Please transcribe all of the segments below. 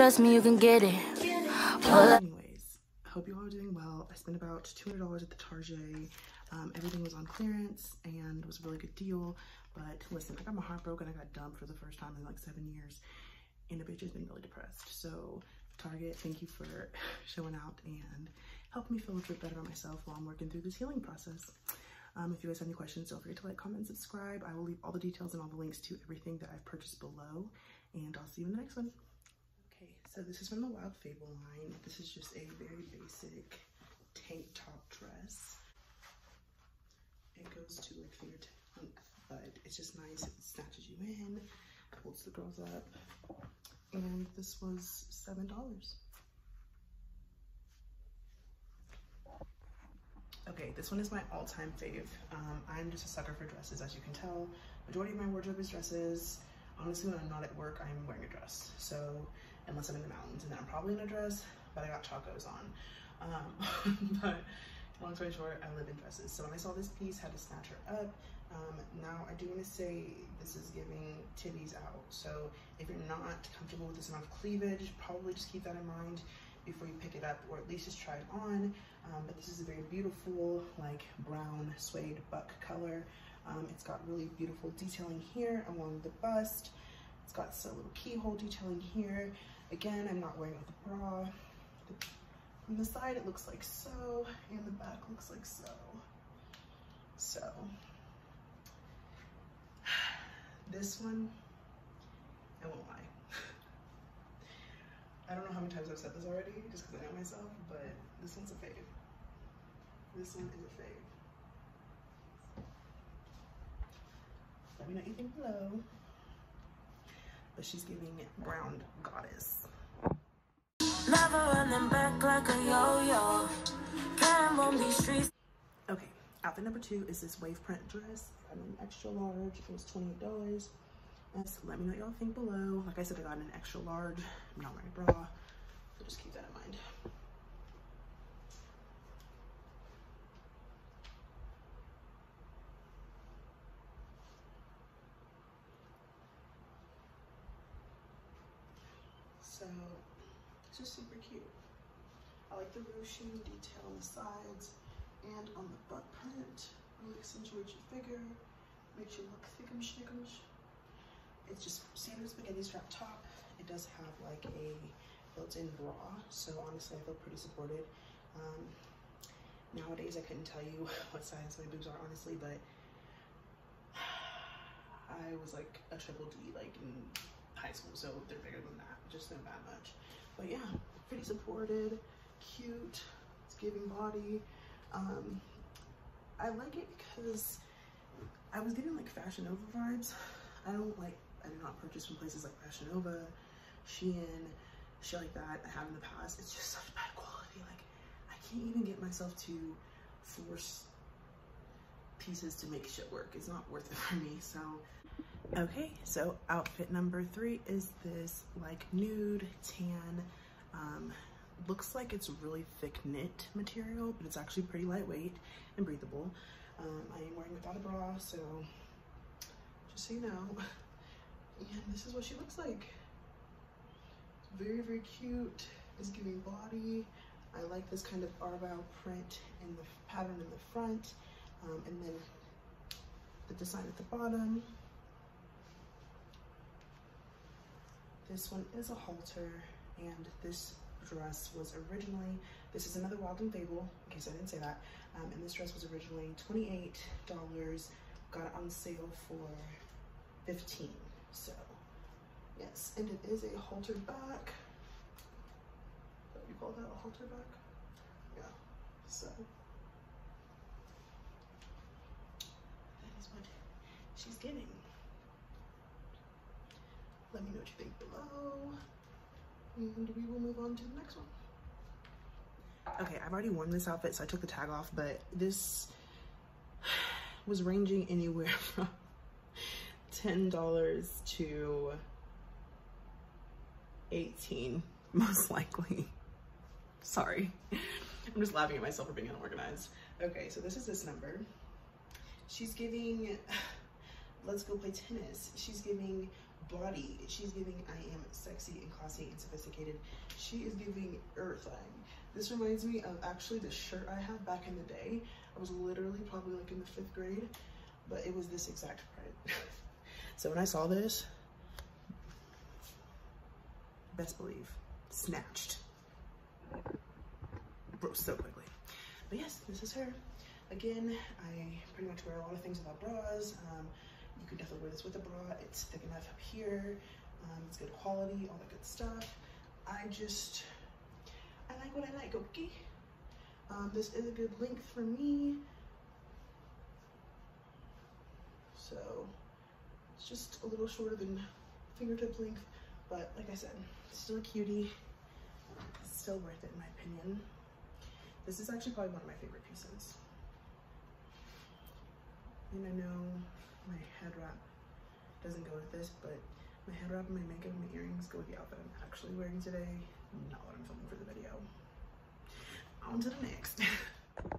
trust me, you can get it. Anyways, hope you all are doing well. I spent about $200 at the Target. Um, everything was on clearance and was a really good deal. But listen, I got my heart broken. I got dumped for the first time in like seven years. And the bitch has been really depressed. So Target, thank you for showing out and helping me feel a little bit better about myself while I'm working through this healing process. Um, if you guys have any questions, don't forget to like, comment, subscribe. I will leave all the details and all the links to everything that I've purchased below. And I'll see you in the next one. So this is from the Wild Fable line. This is just a very basic tank top dress. It goes to like fingertip but it's just nice. It snatches you in, holds the girls up. And this was $7. Okay, this one is my all-time fave. Um, I'm just a sucker for dresses, as you can tell. Majority of my wardrobe is dresses. Honestly, when I'm not at work, I'm wearing a dress. So, unless I'm in the mountains, and then I'm probably in a dress, but I got chacos on. Um, but long story short, I live in dresses. So when I saw this piece, had to snatch her up. Um, now I do want to say this is giving titties out. So if you're not comfortable with this amount of cleavage, probably just keep that in mind before you pick it up or at least just try it on. Um, but this is a very beautiful like brown suede buck color. Um, it's got really beautiful detailing here along the bust. It's got a little keyhole detailing here. Again, I'm not wearing a bra. From the side, it looks like so, and the back looks like so. So, this one, I won't lie. I don't know how many times I've said this already, just because I know myself, but this one's a fave. This one is a fave. Let me know what you think below. But she's giving brown goddess. Never running back like a yo-yo. Okay, outfit number two is this wave print dress. I'm an extra large. It was $28. So let me know what y'all think below. Like I said, I got an extra large. I'm not wearing a bra, so just keep that in mind. So it's just super cute. I like the ruching detail on the sides and on the butt print. Really accentuates your figure, makes you look thick and shickums. It's just standard spaghetti strap top. It does have like a built-in bra, so honestly I feel pretty supported. Um, nowadays I couldn't tell you what size my boobs are honestly, but I was like a triple D like in high school, so they're bigger than that, just not that much. But yeah, pretty supported, cute, it's giving body. Um, I like it because I was getting like Fashion Nova vibes. I don't like, I do not purchase from places like Fashion Nova, Shein, shit like that I have in the past. It's just such bad quality. Like I can't even get myself to force pieces to make shit work. It's not worth it for me. So, okay. So outfit number three is this like nude tan, um, looks like it's really thick knit material, but it's actually pretty lightweight and breathable. Um, I am wearing without a bra, so just so you know. And this is what she looks like. Very, very cute. It's giving body. I like this kind of barbell print in the pattern in the front. Um, and then the design at the bottom. This one is a halter and this dress was originally, this is another Wild and Fable, in case I didn't say that, um, and this dress was originally $28, got it on sale for 15 so yes, and it is a halter back. You call that, a halter back? Yeah, so is what she's getting. Let me know what you think below and we will move on to the next one. Okay, I've already worn this outfit, so I took the tag off, but this was ranging anywhere from $10 to 18 most likely. Sorry. I'm just laughing at myself for being unorganized. Okay, so this is this number. She's giving, let's go play tennis. She's giving body, she's giving I am sexy and classy and sophisticated. She is giving earthing. This reminds me of actually the shirt I have back in the day. I was literally probably like in the fifth grade, but it was this exact print. so when I saw this, best believe, snatched. Broke so quickly. But yes, this is her. Again, I pretty much wear a lot of things without bras. Um, you could definitely wear this with a bra. It's thick enough up here. Um, it's good quality, all that good stuff. I just, I like what I like, okay? Um, this is a good length for me. So it's just a little shorter than fingertip length, but like I said, still a cutie. Still worth it in my opinion. This is actually probably one of my favorite pieces. And I know my head wrap doesn't go with this, but my head wrap and my makeup and my earrings go with the outfit I'm actually wearing today, not what I'm filming for the video. On to the next.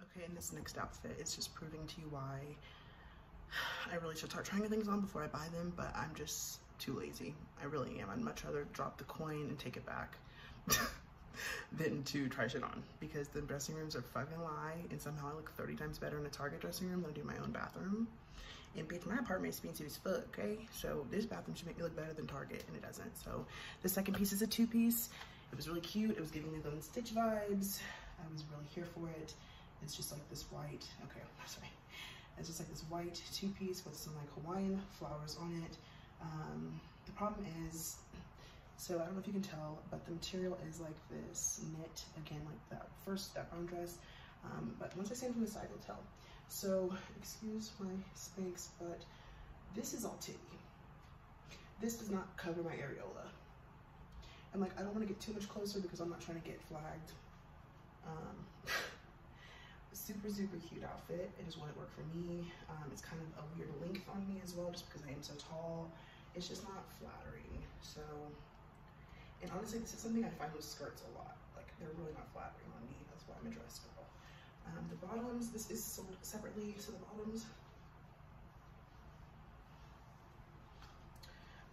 okay, and this next outfit is just proving to you why I really should start trying things on before I buy them, but I'm just too lazy. I really am. I'd much rather drop the coin and take it back than to try shit on because the dressing rooms are fucking lie and somehow I look 30 times better in a Target dressing room than I do my own bathroom. And bitch, my apartment is expensive as fuck, okay? So this bathroom should make me look better than Target and it doesn't. So the second piece is a two piece. It was really cute. It was giving me those Stitch vibes. I was really here for it. It's just like this white, okay, sorry. It's just like this white two piece with some like Hawaiian flowers on it. Um, the problem is so I don't know if you can tell, but the material is like this knit, again, like that first that brown dress. Um, but once I stand from the side, you'll tell. So excuse my Spanx, but this is all titty. This does not cover my areola. And like, I don't want to get too much closer because I'm not trying to get flagged. Um, super, super cute outfit. It one that worked for me. Um, it's kind of a weird length on me as well, just because I am so tall. It's just not flattering. So and honestly, this is something I find with skirts a lot. Like, they're really not flattering on me. That's why I'm a dress girl. Um, the bottoms, this is sold separately, so the bottoms,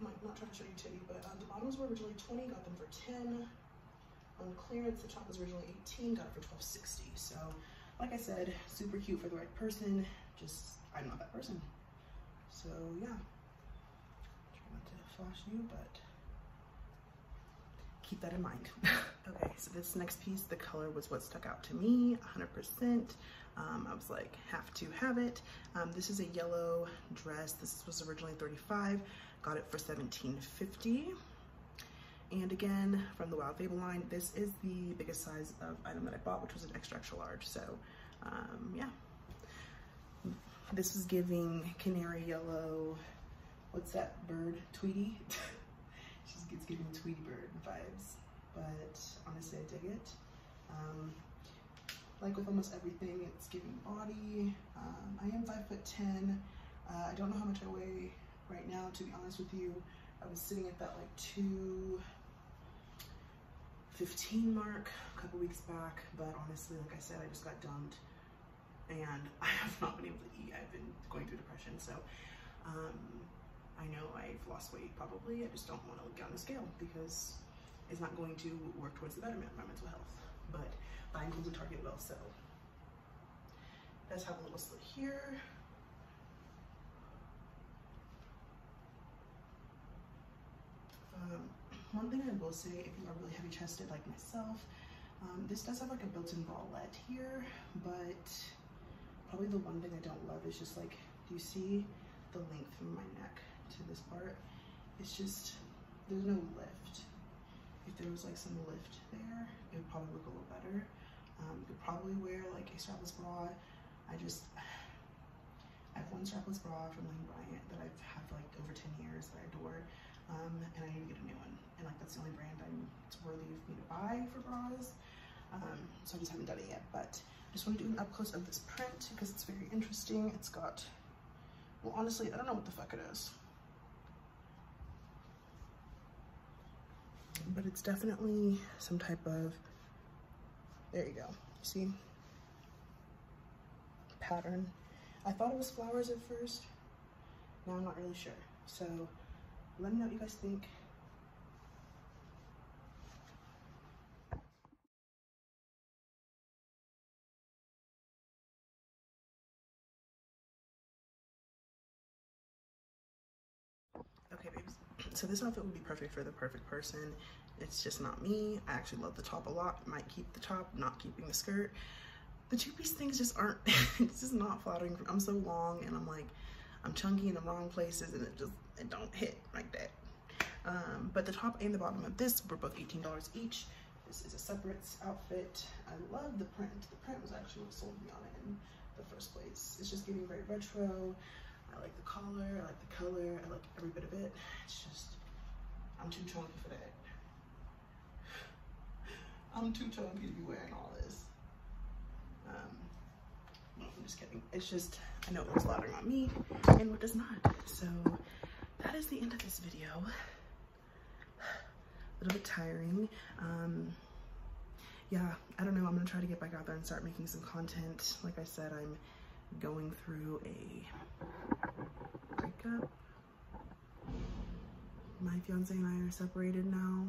I'm not trying to show you titty, but um, the bottoms were originally 20, got them for 10. On clearance, the top was originally 18, got it for 12.60. So, like I said, super cute for the right person. Just, I'm not that person. So, yeah. Try not to flash you, but keep that in mind. okay, so this next piece, the color was what stuck out to me, 100%. Um, I was like, have to have it. Um, this is a yellow dress. This was originally 35, got it for 17.50. And again, from the Wild Fable line, this is the biggest size of item that I bought, which was an extra extra large. So um, yeah, this is giving canary yellow, what's that bird, Tweety? it's giving Tweety Bird vibes, but honestly, I dig it. Um, like with almost everything, it's giving body. Um, I am five foot 10. Uh, I don't know how much I weigh right now, to be honest with you. I was sitting at that like two 15 mark a couple weeks back, but honestly, like I said, I just got dumped and I have not been able to eat. I've been going through depression, so um, I know I've lost weight probably. I just don't want to look down the scale because it's not going to work towards the betterment of my mental health. But buying clothes at Target will, so. Does have a little slit here. Um, one thing I will say, if you are really heavy chested like myself, um, this does have like a built-in bralette here, but probably the one thing I don't love is just like, do you see the length from my neck? To this part. It's just, there's no lift. If there was like some lift there, it would probably look a little better. Um, you could probably wear like a strapless bra. I just, I have one strapless bra from Lane Bryant that I've had for like over 10 years that I adore. Um, and I need to get a new one. And like that's the only brand I'm, it's worthy of me to buy for bras. Um, so I just haven't done it yet, but I just want to do an up close of this print because it's very interesting. It's got, well, honestly, I don't know what the fuck it is. But it's definitely some type of, there you go, see? pattern. I thought it was flowers at first. Now I'm not really sure. So let me know what you guys think. Okay, babes. So this outfit would be perfect for the perfect person. It's just not me. I actually love the top a lot. Might keep the top, not keeping the skirt. The two-piece things just aren't, it's just not flattering. I'm so long and I'm like, I'm chunky in the wrong places and it just, it don't hit like that. Um, but the top and the bottom of this were both $18 each. This is a separate outfit. I love the print. The print was actually what sold me on it in the first place. It's just giving very retro. I like the collar, I like the color, I like every bit of it. It's just, I'm too chunky for that. I'm too chunky to be wearing all this. Um, I'm just kidding. It's just, I know what's flattering on me and what does not. So that is the end of this video. A little bit tiring. Um, yeah, I don't know. I'm gonna try to get back out there and start making some content. Like I said, I'm going through a breakup. My fiance and I are separated now.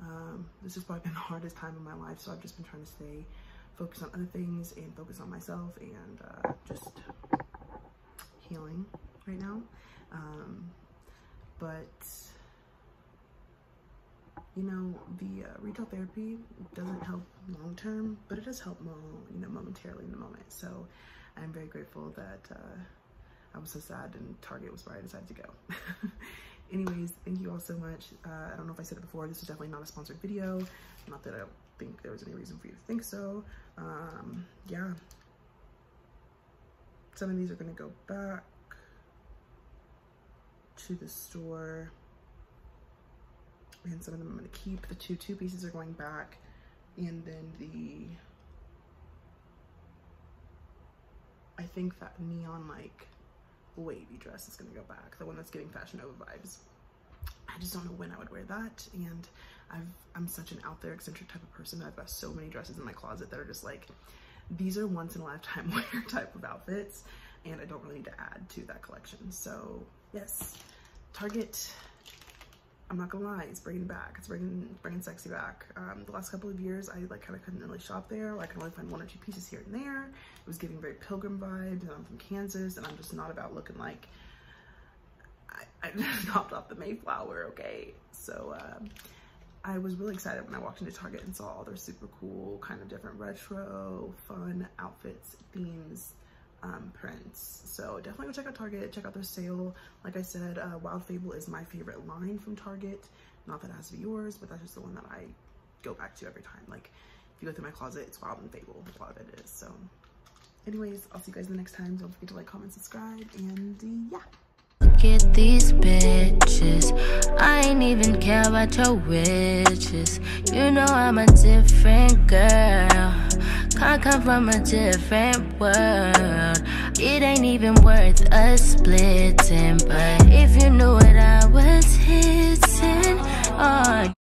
Um, this has probably been the hardest time of my life, so I've just been trying to stay focused on other things and focus on myself and uh, just healing right now. Um, but you know, the uh, retail therapy doesn't help long term, but it does help, more, you know, momentarily in the moment. So I'm very grateful that uh, I was so sad and Target was where I decided to go. Anyways, thank you all so much. Uh, I don't know if I said it before, this is definitely not a sponsored video. Not that I think there was any reason for you to think so. Um, yeah. Some of these are gonna go back to the store and some of them I'm gonna keep. The two two pieces are going back and then the I think that neon like wavy dress is gonna go back, the one that's getting Fashion Nova vibes. I just don't know when I would wear that and I've, I'm such an out there eccentric type of person. I've got so many dresses in my closet that are just like, these are once in a lifetime wear type of outfits and I don't really need to add to that collection. So yes, Target I'm not gonna lie, it's bringing back. It's bringing bringing sexy back. Um, the last couple of years, I like kind of couldn't really shop there. Like, I could only find one or two pieces here and there. It was giving very pilgrim vibes, and I'm from Kansas, and I'm just not about looking like I, I just hopped off the Mayflower, okay? So um, I was really excited when I walked into Target and saw all their super cool, kind of different retro, fun outfits, themes, um, prints. So definitely go check out Target, check out their sale. Like I said, uh, Wild Fable is my favorite line from Target. Not that it has to be yours, but that's just the one that I go back to every time. Like if you go through my closet, it's Wild and Fable. A lot of it is. So anyways, I'll see you guys the next time. Don't forget to like, comment, subscribe, and yeah. Look at these bitches. I ain't even care about your wishes. You know I'm a different girl. Can't come from a different world. It ain't even worth us splitting. But if you knew what I was hitting on.